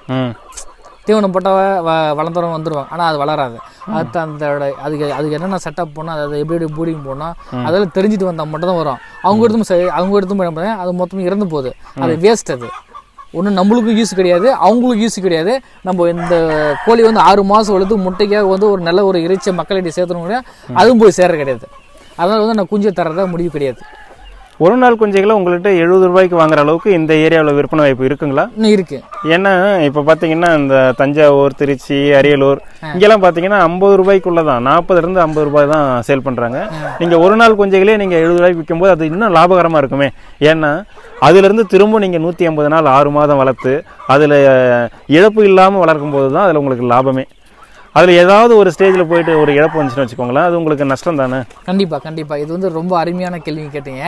தீவனம் போட்டால் வ வளர்ந்துடும் வந்துருவாங்க ஆனால் அது வளராது. அது அந்த அதுக்கு அதுக்கு என்னென்ன செட்டப் பண்ணணும் அது எப்படி எப்படி பூடிங் போடணும் அதெல்லாம் தெரிஞ்சுட்டு வந்தால் மட்டும் தான் வரும். அவங்க எடுத்தும் அவங்க எடுத்தும் அது மொத்தம் இறந்து போகுது. அது வேஸ்ட் அது. ஒன்றும் நம்மளுக்கும் யூஸ் கிடையாது அவங்களுக்கும் யூஸ் கிடையாது. நம்ம இந்த கோழி வந்து ஆறு மாதம் வளர்த்து முட்டைக்காக வந்து ஒரு நல்ல ஒரு இறைச்சி மக்களிடையே சேர்த்தணும் அதுவும் போய் சேர கிடையாது. அதனால் வந்து நான் குஞ்சு தரதா முடிவு கிடையாது. ஒரு நாள் குஞ்சுகளை உங்கள்கிட்ட எழுபது ரூபாய்க்கு வாங்குற அளவுக்கு இந்த ஏரியாவில் விற்பனை வாய்ப்பு இருக்குங்களா? இருக்கு. ஏன்னா இப்போ பார்த்தீங்கன்னா இந்த தஞ்சாவூர் திருச்சி அரியலூர் இங்கெல்லாம் பார்த்தீங்கன்னா ஐம்பது ரூபாய்க்குள்ள தான் நாற்பதுலேருந்து ஐம்பது ரூபாய் தான் சேல் பண்ணுறாங்க நீங்கள் ஒரு நாள் குஞ்சுகளே நீங்கள் எழுபது ரூபாய்க்கு விற்கும்போது அது இன்னும் லாபகரமாக இருக்குமே. ஏன்னா அதுலேருந்து திரும்ப நீங்கள் நூற்றி ஐம்பது நாள் ஆறு மாதம் வளர்த்து அதில் இழப்பு இல்லாமல் வளர்க்கும் போது தான் அதில் உங்களுக்கு லாபமே. அதில் ஏதாவது ஒரு ஸ்டேஜில் போயிட்டு ஒரு இழப்பு வந்துச்சுன்னு வச்சுக்கோங்களேன் அது உங்களுக்கு நஷ்டம் தானே? கண்டிப்பா கண்டிப்பா. இது வந்து ரொம்ப அருமையான கேள்வி கேட்டீங்க.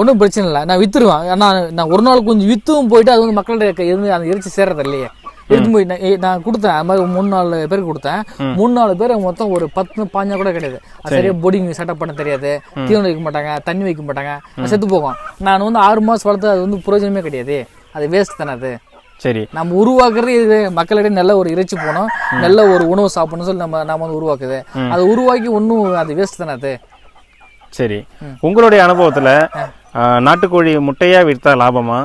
ஒன்றும் பிரச்சனை இல்லை. நான் வித்துருவேன். ஆனால் நான் ஒரு நாள் கொஞ்சம் வித்தும் போயிட்டு அது வந்து மக்கள்கிட்ட இருந்து அந்த இறைச்சி சேர்றது இல்லையே. எடுத்து போய் நான் கொடுத்தேன். அது மாதிரி மூணு நாலு பேருக்கு கொடுத்தேன். மூணு நாலு பேர் மொத்தம் ஒரு பத்து பாஞ்சா கூட கிடையாது. அது சரியா போர்டிங் செட்டப் பண்ண தெரியாது. தீவனம் வைக்க மாட்டாங்க தண்ணி வைக்க மாட்டாங்க. செத்து போகும். நான் வந்து ஆறு மாசம் வளர்த்து அது வந்து பிரயோஜனமே கிடையாது. அது வேஸ்ட் தானே அது. சரி. நம்ம உருவாக்குறது இது மக்களிடையே நல்ல ஒரு இறைச்சி போகணும் நல்ல ஒரு உணவு சாப்பிடணும் சொல்லி நம்ம நம்ம வந்து உருவாக்குது. அதை உருவாக்கி ஒன்றும் அது வேஸ்ட் தானே அது? சரி. உங்களுடைய அனுபவத்துல நாட்டுக்கோழி முட்டையா விற்றா லாபமா?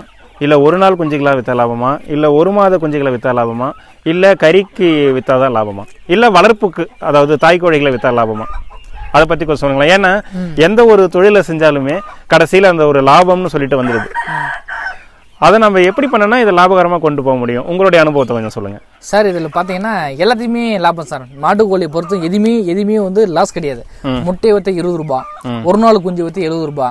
இல்ல ஒரு நாள் குஞ்சுகளா விற்றா லாபமா? இல்ல ஒரு மாத குஞ்சுகளை விற்றா லாபமா? இல்ல கறிக்கு வித்தாதான் லாபமா? இல்ல வளர்ப்புக்கு அதாவது தாய்க்கோழிகளை விற்றா லாபமா? அதை பத்தி கொஞ்சம் சொல்லுங்களேன். ஏன்னா எந்த ஒரு தொழிலை செஞ்சாலுமே கடைசியில அந்த ஒரு லாபம்னு சொல்லிட்டு வந்துடுது அதை நம்ம எப்படி பண்ணனா இதை லாபகரமா கொண்டு போக முடியும். உங்களுடைய அனுபவத்தை கொஞ்சம் சொல்லுங்க. சார் இதில் பார்த்தீங்கன்னா எல்லாத்தையுமே லாபம் சார். நாட்டுக்கோழியை பொறுத்து எதுவுமே எதுவுமே வந்து லாஸ் கிடையாது. முட்டை வைத்த இருபது ரூபாய் ஒரு நாள் குஞ்சு வைத்து எழுபது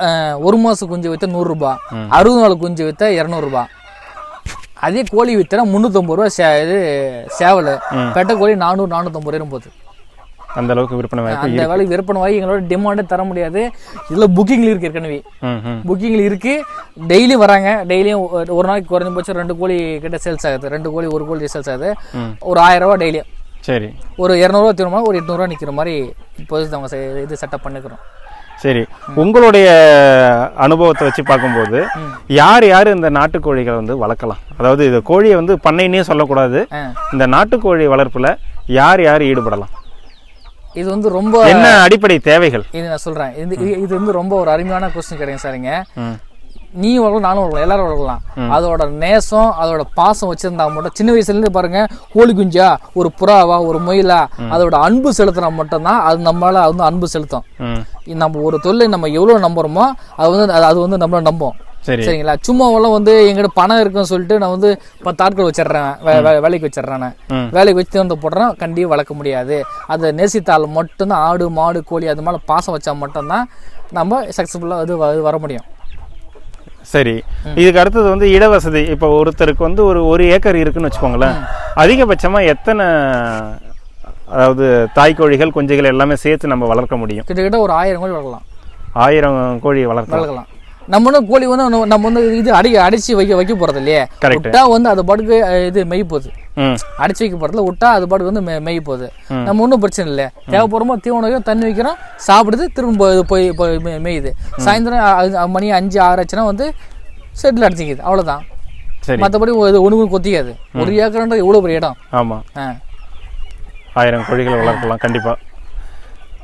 அஹ், ஒரு மாசம் குஞ்சு வைத்த நூறு ரூபாய் அறுபது நாள் குஞ்சு வைத்த இரநூறு ரூபாய் அதே கோழி வித்தனா முந்நூற்றம்பது ரூபா சே இது சேவல். பெட்ட கோழி நானூறு நானூற்றம்பது ரூபாய் போகுது. அந்த அளவுக்கு விற்பனை வாய்ப்பு அந்த வேலைக்கு விற்பனை வாங்கி எங்களோட டிமாண்டே தர முடியாது. இதில் புக்கிங்ல இருக்கு ஏற்கனவே. ம் ம். புக்கிங்ல இருக்கு. டெய்லி வராங்க. டெய்லியும் ஒரு- நாளைக்கு குறைஞ்சபட்சம் ரெண்டு கோழி கிட்ட சேல்ஸ் ஆகுது. ரெண்டு கோழி ஒரு கோழி சேல்ஸ் ஆகுது. ஒரு ஆயிரம் ரூபா டெய்லியும் சரி. ஒரு இரநூறுவா திரும்ப ஒரு எட்நூறுவா நிற்கிற மாதிரி இப்போது நம்ம செ- இது செட்டப் பண்ணிக்கிறோம். சரி. உங்களுடைய அனுபவத்தை வச்சு பார்க்கும்போது யார் யார் இந்த நாட்டுக்கோழிகளை வந்து வளர்க்கலாம்? அதாவது இது கோழியை வந்து பண்ணைன்னே சொல்லக்கூடாது. இந்த நாட்டுக்கோழி வளர்ப்புல யார் யார் ஈடுபடலாம்? இது வந்து ரொம்ப என்ன அடிப்படை தேவைகள்? இது நான் சொல்கிறேன் இது இது- வந்து ரொம்ப ஒரு அருமையான கொஸ்டின் கிடைக்கும் சாருங்க நீ வளர்க்கலாம் நானும் வளர்க்கலாம் எல்லாரும் வளர்க்கலாம் அதோட நேசம் அதோட பாசம் வச்சிருந்தா மட்டும் சின்ன வயசுல இருந்து பாருங்க கோழி குஞ்சா ஒரு புறாவா ஒரு முயலா அதோட அன்பு செலுத்தினா மட்டும்தான் அது நம்மளால வந்து அன்பு செலுத்தும். நம்ம ஒரு தொழிலை நம்ம எவ்வளவு நம்புறோமோ அது வந்து அது- வந்து நம்மள நம்பும். சரிங்களா? சும்மா எல்லாம் வந்து எங்கிட்ட பணம் இருக்குன்னு சொல்லிட்டு நான் வந்து பத்து ஆட்கள் வச்சிடுறேன். வேலைக்கு வச்சிடுறேன். வேலைக்கு வச்சு வந்து போடுறேன் கண்டிப்பாக வளர்க்க முடியாது. அதை நேசித்தால் மட்டும்தான் ஆடு மாடு கோழி அது மேலே பாசம் வச்சா மட்டும்தான் நம்ம சக்ஸஸ்ஃபுல்லாக இது வர முடியும். சரி. இதுக்கு அடுத்தது வந்து இடவசதி. இப்போ ஒருத்தருக்கு வந்து ஒரு ஒரு ஏக்கர் இருக்குன்னு வச்சுக்கோங்களேன். அதிகபட்சமா எத்தனை அதாவது தாய்க்கோழிகள் குஞ்சுகள் எல்லாமே சேர்த்து நம்ம வளர்க்க முடியும்? கிட்டத்தட்ட ஒரு ஆயிரம் கோழி வளர்க்கலாம். ஆயிரம் கோழி வளர்க்கலாம். வளர்க்கலாம். நம்ம வந்து கோழி வந்து நம்ம- வந்து இது அடி அடிச்சு வைக்க வைக்க போறது இல்லையே. விட்டா வந்து அது பாட்டுக்கு இது மெய் போகுது. அடிச்சு வைக்க போறதுல விட்டா அது பாட்டுக்கு வந்து மெய் போகுது. நம்ம ஒன்றும் பிரச்சனை இல்லை தேவைப்படுறோமோ தீவனம் தண்ணி வைக்கிறோம் சாப்பிடுது திரும்ப போய் போய் போய் மெ- மேயுது. சாயந்தரம் மணி அஞ்சு ஆறு ஆச்சுன்னா வந்து செட்டில் அடிச்சிக்குது. அவ்வளோதான் சரி. மற்றபடி இது கொத்திக்காது. ஒரு ஏக்கர்ன்றது எவ்வளோ பெரிய இடம்? ஆமா. ஆ. ஆயிரம் கோழிகளை வளர்க்கலாம் கண்டிப்பா.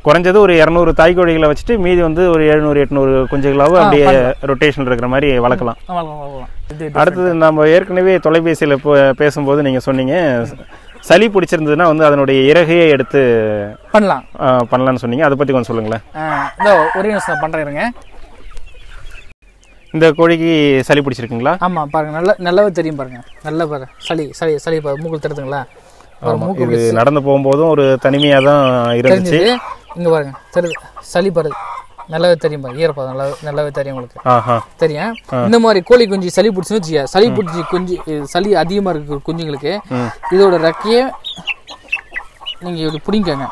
குறைஞ்சது ஒரு இரநூறு தாய்க்கோழிகளை வச்சுட்டு மீதி வந்து ஒரு எழுநூறு எட்நூறு குஞ்சுகளாவும் அப்படியே ரொட்டேஷன் இருக்கிற மாதிரி வளர்க்கலாம். அடுத்தது நம்ம ஏற்கனவே தொலைபேசியில் பேசும்போது நீங்கள் சொன்னீங்க சளி பிடிச்சிருந்ததுன்னா வந்து அதனுடைய இறகையை எடுத்து பண்ணலாம். பண்ணலாம்னு சொன்னீங்க. அதை பற்றி கொஞ்சம் சொல்லுங்களேன். இதோ ஒரே நிமிஷம் பண்ணுறேன் இருங்க. இந்த கோழிக்கு சளி பிடிச்சிருக்குங்களா? ஆமாம் பாருங்க. நல்ல நல்லாவே தெரியும் பாருங்க. நல்ல பாரு. சளி சளி சளி மூக்கு இது நடந்து போகும்போதும் ஒரு தனிமையாக தான் இருந்துச்சு இங்க பாருங்க தெரியுது சளி படுது நல்லாவே தெரியும் பாருங்க ஈரப்பதம் நல்லாவே நல்லாவே தெரியும் உங்களுக்கு. தெரியும்? இந்த மாதிரி கோழி குஞ்சு சளி பிடிச்சுன்னு வச்சுக்க சளி பிடிச்சி குஞ்சு சளி அதிகமா இருக்கு குஞ்சுங்களுக்கு இதோட ரெக்கையை நீங்க இப்படி பிடிங்கங்க.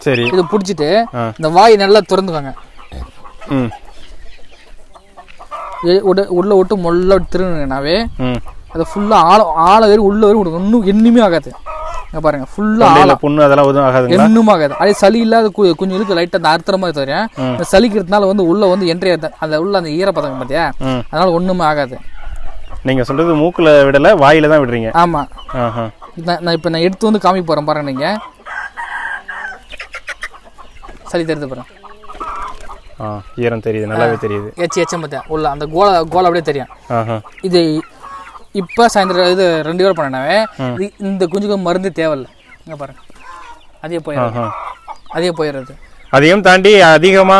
சரி. இதை பிடிச்சிட்டு. இந்த வாய் நல்லா திறந்துக்கோங்க. உள்ள விட்டு மொல்ல ம். அதை ஃபுல்லா ஆழ ஆழ வரை உள்ள வரை விடுங்க இன்னும் என்னுமே ஆகாது. இங்க பாருங்க ஃபுல்லா தொண்டையில புண்ணு அதெல்லாம் எதுவும் ஆகாதுங்களா? என்னும் ஆகாது. அதே சளி இல்லாத கு- குஞ்சுங்களுக்கு லைட்டா அந்த அறுத்துற மாதிரி தெரியும் இந்த சளிக்கிறதுனால வந்து உள்ள வந்து என்ட்ரி அந்த உள்ள அந்த ஈரப்பதம் பார்த்தியா அதனால ஒண்ணுமே ஆகாது. நீங்கள் சொல்கிறது மூக்கில் விடலை வாயில தான் விடுறீங்க? ஆமா. ஆஹா. நான் இப்போ நான் எடுத்து வந்து காமிக்க போறேன் பாருங்க நீங்க. சளி தெரிஞ்சு ஆ ஈரம் தெரியுது நல்லாவே தெரியுது. எச்சி எச்சம் பார்த்தேன் உள்ள அந்த கோலை கோலை அப்படியே தெரியும். இது இப்போ சாயந்தரம் இது ரெண்டு பேர் பண்ணனாவே இது இந்த குஞ்சுக்கு மருந்து தேவையில்ல. இங்க பாருங்க அதே போயிடுறது ஆஹா. அதே போயிடுறது அதையும் தாண்டி அதிகமா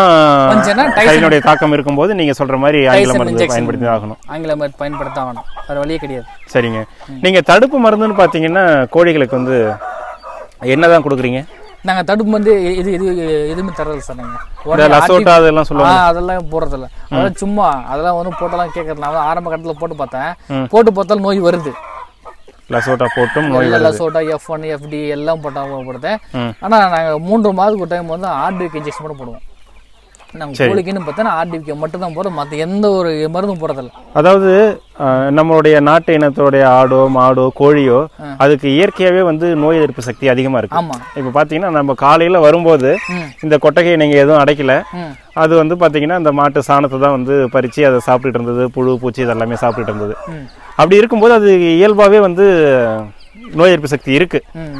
கொஞ்சம்னா டைசன் சளியினுடைய தாக்கம் இருக்கும்போது நீங்க சொல்ற மாதிரி ஆங்கில மருந்து. பயன்படுத்தி ஆகணும். ஆங்கில மருந்து பயன்படுத்த ஆகணும் வேறு வழியே கிடையாது. சரிங்க. நீங்க தடுப்பு மருந்துன்னு பாத்தீங்கன்னா கோழிகளுக்கு வந்து என்னதான் கொடுக்குறீங்க? நாங்கள் தடுப்பு எ- இது இது எதுவுமே தரது சார் நாங்கள் லசோட்டா அதெல்லாம் சொல்லுவாங்க. அதெல்லாம் போடுறதில்ல. அதெல்லாம் சும்மா அதெல்லாம் வந்து போட்டெல்லாம் கேட்கறது நான் வந்து ஆரம்ப கட்டத்தில் போட்டு பார்த்தேன். போட்டு பார்த்தாலும் நோய் வருது. லசோட்டா போட்டும் நோய் எல்லாம் சோட்டா எஃப் ஒன் எஃப்டி எல்லாம் போட்டால் போடுறேன். ஆனால் நாங்கள் மூன்று மாதத்துக்கு ஒரு டைம் வந்து ஆர்டிக்கு இன்ஜெக்ஷன் மட்டும் போடுவோம். நாங்கள் கோழிக்குன்னு பார்த்தோன்னா ஆர்டிபிகே மட்டும் தான் போகிறோம் மற்ற எந்த ஒரு மருந்தும் போடுறதில்ல. அதாவது நம்மளுடைய நாட்டு இனத்தோடைய ஆடோ மாடோ கோழியோ அதுக்கு இயற்கையாகவே வந்து நோய் எதிர்ப்பு சக்தி அதிகமாக இருக்கு. ஆமாம் இப்போ பார்த்தீங்கன்னா நம்ம காலையில் வரும்போது இந்த கொட்டகையை நீங்கள் எதுவும் அடைக்கல. அது வந்து பார்த்தீங்கன்னா இந்த மாட்டு சாணத்தை தான் வந்து பறித்து அதை சாப்பிட்டுட்டு இருந்தது. புழு பூச்சி இதெல்லாமே சாப்பிட்டுட்டு இருந்தது. அப்படி இருக்கும்போது அது இயல்பாகவே வந்து நோய் எதிர்ப்பு சக்தி இருக்கு.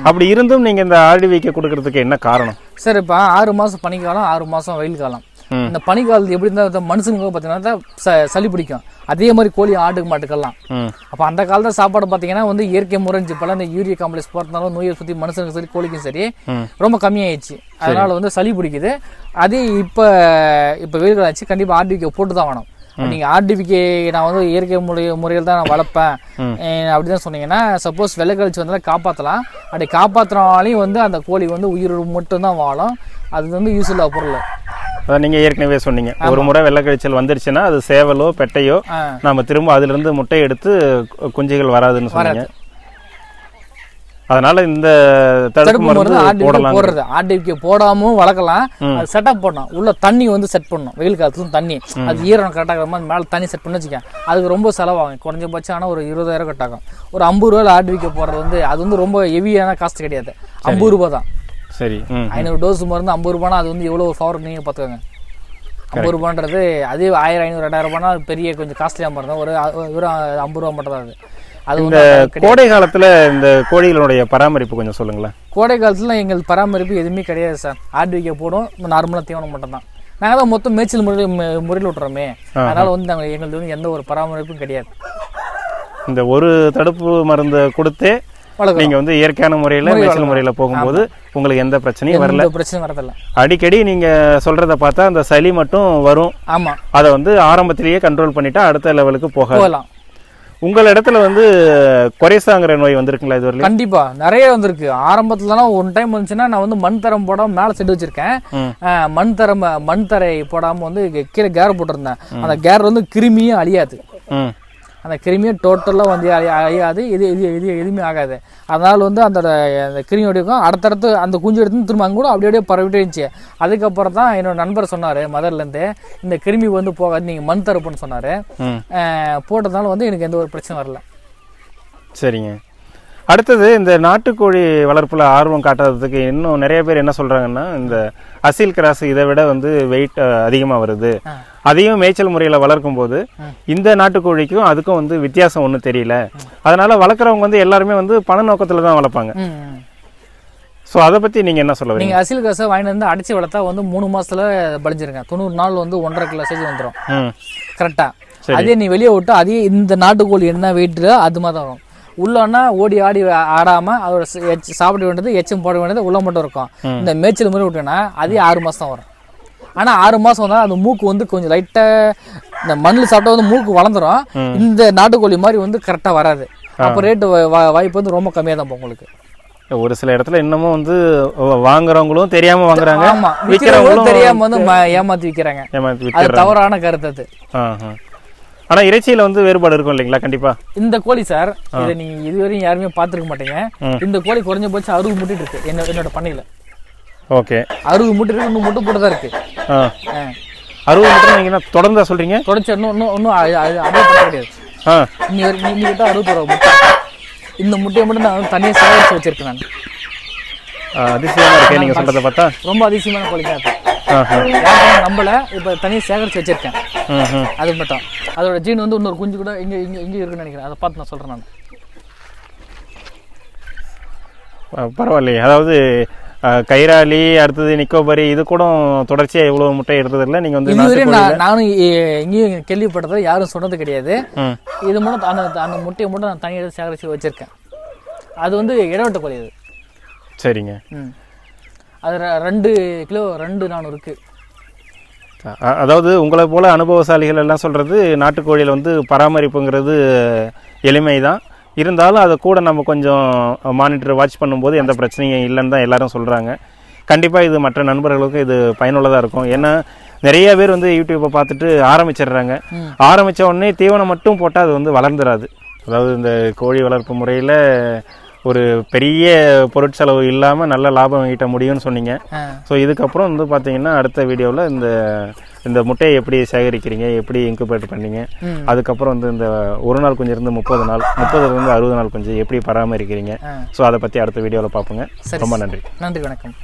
அப்படி இருந்தும் நீங்கள் இந்த ஆர்டிவிக்கு கொடுக்கறதுக்கு என்ன காரணம்? சார் இப்போ ஆறு மாதம் பனிக்காலம் ஆறு மாதம் வெயில் காலம். இந்த பனிக்காலத்து எப்படி இருந்தால் மனுஷனுக்கு பார்த்தீங்கன்னா சளி பிடிக்கும். அதே மாதிரி கோழி ஆட்டுக்கு மாட்டுக்கெல்லாம். அப்போ அந்த காலத்துல சாப்பாடு பார்த்தீங்கன்னா வந்து இயற்கை முறைஞ்சு இப்போலாம் இந்த யூரியா காம்ப்ளெக்ஸ் போகிறதுனால நோயை சுற்றி மனுஷனுக்கு சரி கோழிக்கும் சரி. ரொம்ப கம்மியாயிடுச்சு. அதனால வந்து சளி பிடிக்குது. அதே இப்போ இப்போ வெயில் காலம் ஆச்சு கண்டிப்பாக ஆர்டிவிகே போட்டு தான் வேணும் நீங்கள் ஆர்டிவிகே நான் வந்து இயற்கை முறை முறையில் தான் நான் வளர்ப்பேன். அஹ் அப்படி தான் சொன்னீங்கன்னா சப்போஸ் வெள்ளை கழிச்சு வந்தாலும் காப்பாற்றலாம் அப்படி காப்பாற்றுறனாலையும் வந்து அந்த கோழி வந்து உயிரோடு மட்டும்தான் வாழும். அது வந்து யூஸ் இல்லாத பொருள். நீங்கள் ஏற்கனவே சொன்னீங்க. ஒரு முறை வெள்ளைக்கழிச்சல் வந்துருச்சுன்னா அது சேவலோ பெட்டையோ ஆ. நாம திரும்ப அதிலிருந்து முட்டை எடுத்து குஞ்சுகள் வராதுன்னு சொன்னீங்க. அதனால இந்த தடுப்பு மருந்து போடலாம் போடுறது. ஆர்டிவிகே போடாமவும் வளர்க்கலாம். அது செட்டப் பண்ணணும். உள்ள தண்ணி வந்து செட் பண்ணணும். வெயில் காலத்துல தண்ணி. அது ஈரம் கரெக்டாக மாதிரி மேலே தண்ணி செட் பண்ணி வச்சுக்க அதுக்கு ரொம்ப செலவாகும். குறைஞ்சபட்சம் ஆனால் ஒரு இருபதாயிரம் கட்டாகும் ஒரு ஐம்பது ரூபாயில் ஆர்டிவிகே போடுறது வந்து அது வந்து ரொம்ப ஹெவியான காஸ்ட் கிடையாது. ஐம்பது ரூபா தான். சரி. ஐநூறு டோஸ் மருந்து ஐம்பது ரூபானா அது வந்து எவ்வளோ பவர் நீங்கள் பார்த்துக்கோங்க. ஐம்பது ரூபான்றது அதே ஆயிரம் ஐநூறு ரெண்டாயிரம் ரூபானா பெரிய கொஞ்சம் காஸ்ட்லியாக மருந்து. ஒரு வெறும் ஐம்பது ரூபா மட்டும் தான் அது. அது கிடையாது. கோடை காலத்துல இந்த கோழிகளுடைய பராமரிப்பு கொஞ்சம் சொல்லுங்களேன். கோடை காலத்துல எங்கள் பராமரிப்பு எதுவுமே கிடையாது சார். ஆர்டிவிக்கை போடும் நார்மலாக தீவனம் மட்டும் தான் நாங்கள் தான் மொத்தம் மேய்ச்சல் முறை மு- முறையில் விட்டுறோமே. அதனால வந்து நாங்கள் எங்களுக்கு வந்து எந்த ஒரு பராமரிப்பும் கிடையாது. இந்த ஒரு தடுப்பு மருந்தை கொடுத்தே நீங்க வந்து இயற்கையான முறையில மேய்ச்சல் முறையில போகும்போது உங்களுக்கு எந்த பிரச்சனையும் வரல. எந்த பிரச்சனையும் வரதில்ல. அடிக்கடி நீங்க சொல்றத பார்த்தா அந்த சளி மட்டும் வரும். ஆமாம் அதை வந்து ஆரம்பத்திலேயே கண்ட்ரோல் பண்ணிட்டா அடுத்த லெவலுக்கு போகலாம். உங்கள் இடத்துல வந்து குறைசாங்கிற நோய் வந்திருக்குங்களா இது வரலையும் கண்டிப்பா. நிறைய வந்திருக்கு. ஆரம்பத்துலலாம் ஒன் டைம் வந்துச்சுன்னா நான் வந்து மண் தரம் போடாம மேலே செட்டு வச்சிருக்கேன். மண் தரம் மண் தரை போடாம வந்து கீழே கேர் போட்டிருந்தேன். அந்த கேர் வந்து கிருமியும் அழியாது. அந்த கிருமியும் டோட்டலாக வந்து அழி- அழியாது. இது இது இது எதுவுமே ஆகாது. அதனால வந்து அந்த அந்த கிருமியோட இருக்கும். அடுத்தடுத்து அந்த குஞ்சு எடுத்து திரும்ப அங்கே கூட அப்படியே அப்படியே பரவிட்டே இருந்துச்சு. அதுக்கப்புறம் தான் என்னோட நண்பர் சொன்னார் மதர்லேருந்து இந்த கிருமி வந்து போகாது நீங்கள் மண் தரப்புன்னு சொன்னார். போட்டதுனால வந்து எனக்கு எந்த ஒரு பிரச்சனை வரல. சரிங்க. அடுத்தது இந்த நாட்டுக்கோழி வளர்ப்புல ஆர்வம் காட்டாததுக்கு இன்னும் நிறைய பேர் என்ன சொல்றாங்கன்னா இந்த அசில் கிராஸ் இதை விட வந்து வெயிட் அதிகமா வருது. அதையும் மேய்ச்சல் முறையில வளர்க்கும் போது இந்த நாட்டுக்கோழிக்கும் அதுக்கும் வந்து வித்தியாசம் ஒன்றும் தெரியல. அதனால வளர்க்குறவங்க வந்து எல்லாருமே வந்து பண நோக்கத்துல தான் வளர்ப்பாங்க. ஸோ அதை பத்தி நீங்க என்ன சொல்ல வரீங்க? நீங்க அசில் காசை வாங்கிட்டு வந்து அடிச்சு வளர்த்தா வந்து மூணு மாசத்துல பலிஞ்சிருங்க தொண்ணூறு நாள் வந்து ஒன்றரை கிலோ சைஸ் வந்துடும் ம். கரெக்டா சரி. அதே நீ வெளியே விட்டு அதே இந்த நாட்டுக்கோழி என்ன வெயிட் அது மாதிரி தான் வரும். உள்ளன்னா ஓடி ஆடி ஆடாம அதோட சாப்பிட வேண்டியது எச்சம் போட வேண்டியது உள்ள மட்டும் இருக்கும். இந்த மேய்ச்சல் மாதிரி விட்டோன்னா அதே ஆறு மாசம் வரும். ஆனா ஆறு மாசம் வந்தா அந்த மூக்கு வந்து கொஞ்சம் லைட்டா இந்த மண்ணில் சாப்பிட்டா வந்து மூக்கு வளர்ந்துரும். இந்த நாட்டுக்கோழி மாதிரி வந்து கரெக்டா வராது. அப்போ ரேட்டு வாய்ப்பு வந்து ரொம்ப கம்மியாக தான் உங்களுக்கு. ஒரு சில இடத்துல இன்னமும் வந்து வாங்குறவங்களும் தெரியாம வாங்குறாங்க. விற்கிறவங்களும் தெரியாம வந்து ஏமாத்தி விற்கிறாங்க அது தவறான கருத்து அது. ஆனா இறைச்சியில வந்து வேறுபாடு இருக்கும் இல்லைங்களா? கண்டிப்பா. இந்த கோழி சார் இதை நீங்க இதுவரையும் யாருமே பார்த்துருக்க மாட்டீங்க. இந்த கோழி குறைஞ்சபட்சம் அறுபது முட்டிட்டு இருக்கு. என்ன என்னோட பண்ணையில. ஓகே. அறுபது முட்டை இருக்கு இன்னும் முட்டை போட்டு தான் இருக்கு. அறுபது மட்டும் நீங்க என்ன தொடர்ந்தா சொல்றீங்க? தொடர்ச்சி இன்னும் இன்னும் இன்னும் அப்படியே பண்ண கிடையாது. இன்னி கிட்ட அறுபத்தி ஒரு முட்டை. இந்த முட்டையை மட்டும் நான் தனியாக சேகரித்து வச்சிருக்கேன் நான். ஆ, அதிசயமா இருக்கே நீங்க சொல்றத பார்த்தா. ரொம்ப அதிசயமான கோழி தான் நம்பல. இப்போ தனியாக சேகரித்து வச்சிருக்கேன். அது மட்டும். அதோட ஜீன் வந்து இன்னொரு குஞ்சு கூட இங்கே இங்கே இங்கே இருக்குன்னு நினைக்கிறேன். அதை பார்த்து நான் சொல்கிறேன் நான். பரவாயில்லையே. அதாவது ஆ, கைராளி அடுத்தது நிக்கோபரி இது கூட தொடர்ச்சியா இவ்வளவு முட்டை எடுத்ததில்ல நீங்க வந்து நானும் எ- எங்கேயும் கேள்விப்பட்டதை யாரும் சொன்னது கிடையாது. இது மட்டும் அந்த அந்த முட்டையை மட்டும் நான் தனியாக சேகரித்து வச்சிருக்கேன். அது வந்து இடவட்ட கோழி அது. சரிங்க. ம். அது ரெ- ரெண்டு கிலோ ரெண்டு நானூறு இருக்கு அ- அதாவது உங்களை போல அனுபவசாலிகள் எல்லாம் சொல்றது நாட்டுக்கோழியில வந்து பராமரிப்புங்கிறது எளிமை தான் இருந்தாலும் அதை கூட நம்ம கொஞ்சம் மானிட்டர் வாட்ச் பண்ணும்போது எந்த பிரச்சனையும் இல்லைன்னு தான் எல்லாரும் சொல்றாங்க. கண்டிப்பா இது மற்ற நண்பர்களுக்கும் இது பயனுள்ளதா இருக்கும். ஏன்னா நிறைய பேர் வந்து யூடியூப்பை பார்த்துட்டு ஆரம்பிச்சிடுறாங்க. ம். ஆரம்பிச்ச உடனே தீவனம் மட்டும் போட்டால் அது வந்து வளர்ந்துராது. அதாவது இந்த கோழி வளர்ப்பு முறையில் ஒரு பெரிய பொருட்செலவு இல்லாமல் நல்ல லாபம் ஈட்ட முடியும்னு சொன்னீங்க. ஸோ இதுக்கப்புறம் வந்து பார்த்தீங்கன்னா அடுத்த வீடியோவில் இந்த இந்த முட்டையை எப்படி சேகரிக்கிறீங்க எப்படி இன்குபேட் பண்ணீங்க. அதுக்கப்புறம் வந்து இந்த ஒரு நாள் குஞ்சு இருந்து முப்பது நாள் முப்பதுலேருந்து அறுபது நாள் குஞ்சு எப்படி பராமரிக்கிறீங்க. ஸோ அதை பற்றி அடுத்த வீடியோவில் பார்ப்போங்க. ரொம்ப நன்றி. நன்றி வணக்கம்.